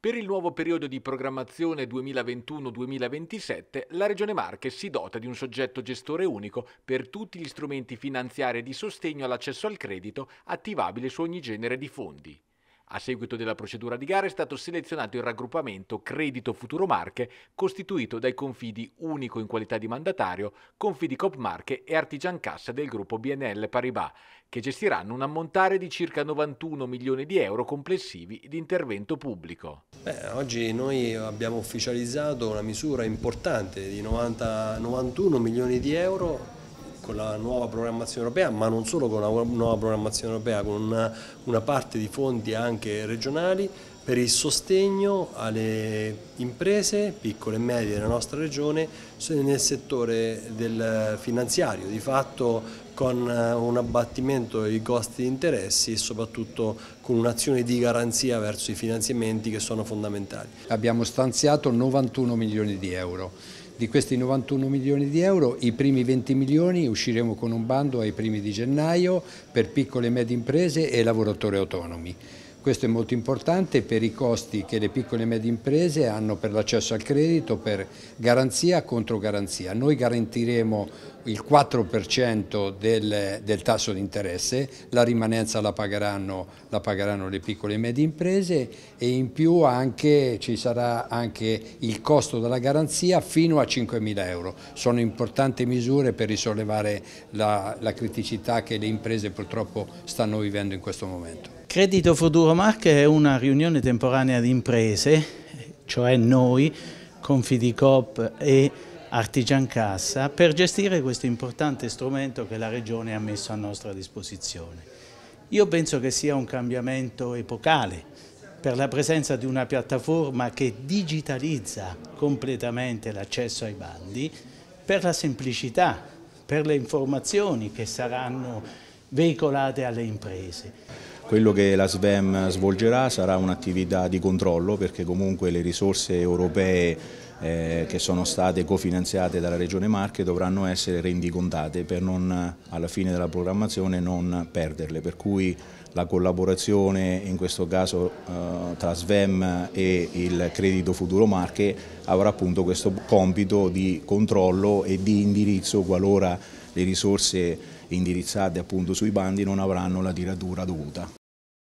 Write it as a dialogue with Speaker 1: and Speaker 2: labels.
Speaker 1: Per il nuovo periodo di programmazione 2021-2027, la Regione Marche si dota di un soggetto gestore unico per tutti gli strumenti finanziari di sostegno all'accesso al credito attivabile su ogni genere di fondi. A seguito della procedura di gara è stato selezionato il raggruppamento Credito Futuro Marche, costituito dai confidi unico in qualità di mandatario, confidi Cop Marche e Artigian Cassa del gruppo BNL Paribas, che gestiranno un ammontare di circa 91 milioni di euro complessivi di intervento pubblico.
Speaker 2: Beh, oggi noi abbiamo ufficializzato una misura importante di 90, 91 milioni di euro con la nuova programmazione europea, ma non solo con la nuova programmazione europea, con una, una parte di fondi anche regionali per il sostegno alle imprese piccole e medie della nostra regione nel settore del finanziario, di fatto con un abbattimento dei costi di interessi e soprattutto con un'azione di garanzia verso i finanziamenti che sono fondamentali.
Speaker 3: Abbiamo stanziato 91 milioni di euro di questi 91 milioni di euro, i primi 20 milioni usciremo con un bando ai primi di gennaio per piccole e medie imprese e lavoratori autonomi. Questo è molto importante per i costi che le piccole e medie imprese hanno per l'accesso al credito, per garanzia contro garanzia. Noi garantiremo il 4% del, del, tasso di interesse, la rimanenza la pagheranno, la pagheranno, le piccole e medie imprese e in più anche, ci sarà anche il costo della garanzia fino a 5 mila euro. Sono importanti misure per risollevare la, la criticità che le imprese purtroppo stanno vivendo in questo momento.
Speaker 4: Credito Futuro Marche è una riunione temporanea di imprese, cioè noi, Confidicop e Artigian Cassa, per gestire questo importante strumento che la Regione ha messo a nostra disposizione. Io penso che sia un cambiamento epocale per la presenza di una piattaforma che digitalizza completamente l'accesso ai bandi, per la semplicità, per le informazioni che saranno veicolate alle imprese.
Speaker 5: Quello che la SVEM svolgerà sarà un'attività di controllo perché comunque le risorse europee eh, che sono state cofinanziate dalla Regione Marche dovranno essere rendicontate per non, alla fine della programmazione non perderle, per cui la collaborazione in questo caso eh, tra SVEM e il Credito Futuro Marche avrà appunto questo compito di controllo e di indirizzo qualora le risorse indirizzate appunto sui bandi non avranno la tiratura dovuta.